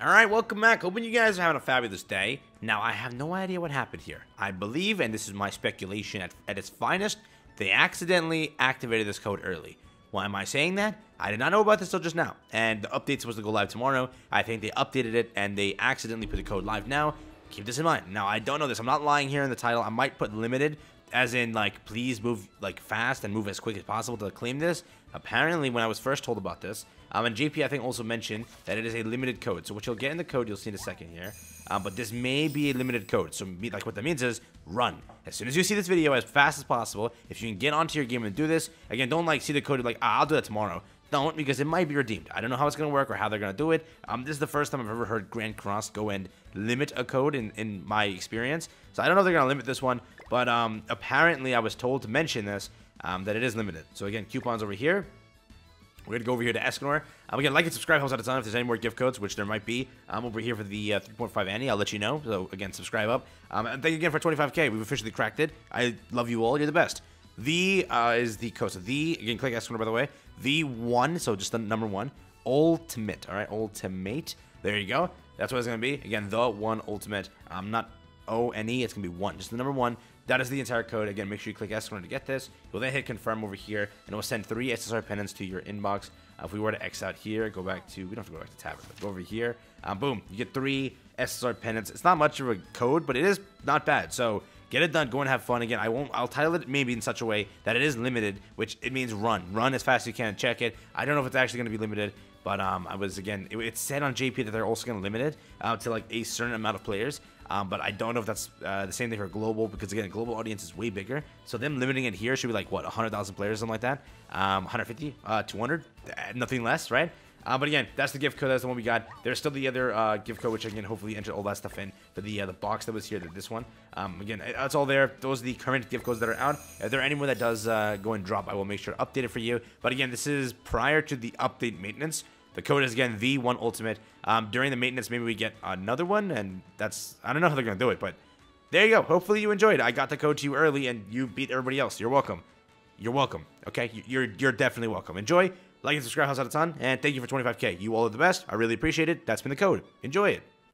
Alright, welcome back. Hoping you guys are having a fabulous day. Now, I have no idea what happened here. I believe, and this is my speculation at, at its finest, they accidentally activated this code early. Why am I saying that? I did not know about this till just now, and the update's supposed to go live tomorrow. I think they updated it, and they accidentally put the code live now. Keep this in mind. Now, I don't know this. I'm not lying here in the title. I might put limited, as in, like, please move, like, fast and move as quick as possible to claim this. Apparently, when I was first told about this, um, and JP, I think, also mentioned that it is a limited code. So what you'll get in the code, you'll see in a second here. Um, but this may be a limited code. So like what that means is run. As soon as you see this video as fast as possible, if you can get onto your game and do this, again, don't like see the code like, ah, I'll do that tomorrow. Don't, because it might be redeemed. I don't know how it's going to work or how they're going to do it. Um, this is the first time I've ever heard Grand Cross go and limit a code in, in my experience. So I don't know if they're going to limit this one, but um, apparently I was told to mention this, um, that it is limited. So again, coupons over here. We're going to go over here to Escanor. Um, again, like and subscribe helps out a ton if there's any more gift codes, which there might be. I'm over here for the uh, 3.5 Annie. I'll let you know. So, again, subscribe up. Um, and thank you again for 25k. We've officially cracked it. I love you all. You're the best. The uh, is the code. The, again, click Escanor, by the way. The one, so just the number one. Ultimate, all right? Ultimate. There you go. That's what it's to be. Again, the one ultimate. I'm not O-N-E. It's going to be one. Just the number one. That is the entire code. Again, make sure you click Escanor to get this. You'll then hit confirm over here, and it will send three SSR pendants to your inbox. Uh, if we were to X out here, go back to, we don't have to go back to Tavern, but go over here. Um, boom, you get three SSR pendants. It's not much of a code, but it is not bad. So get it done, go and have fun. Again, I won't, I'll title it maybe in such a way that it is limited, which it means run. Run as fast as you can, check it. I don't know if it's actually going to be limited, but um, I was, again, it, it said on JP that they're also going to limit it uh, to like a certain amount of players. Um, but I don't know if that's uh, the same thing for global because again, global audience is way bigger. So them limiting it here should be like what 100,000 players, something like that. Um, 150, uh, 200, uh, nothing less, right? Uh, but again, that's the gift code. That's the one we got. There's still the other uh, gift code, which again, hopefully enter all that stuff in for the uh, the box that was here. That This one. Um, again, that's all there. Those are the current gift codes that are out. If there are anyone that does uh, go and drop, I will make sure to update it for you. But again, this is prior to the update maintenance. The code is again the one ultimate. Um, during the maintenance, maybe we get another one, and that's I don't know how they're gonna do it, but there you go. Hopefully you enjoyed. I got the code to you early, and you beat everybody else. You're welcome. You're welcome. Okay, you're you're definitely welcome. Enjoy. Like and subscribe, helps out a ton, and thank you for 25k. You all are the best. I really appreciate it. That's been the code. Enjoy it.